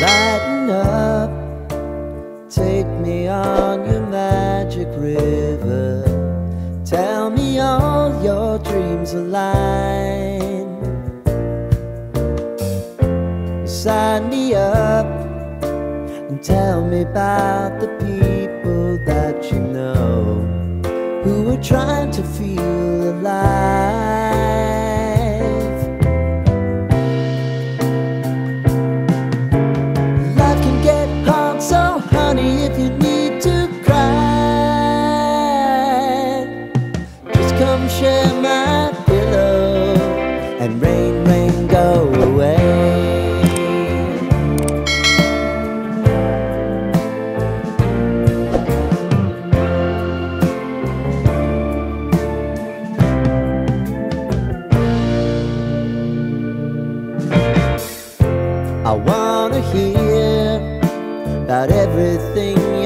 Lighten up, take me on your magic river. Tell me all your dreams align. Sign me up and tell me about the people that you know who are trying to feel alive. About everything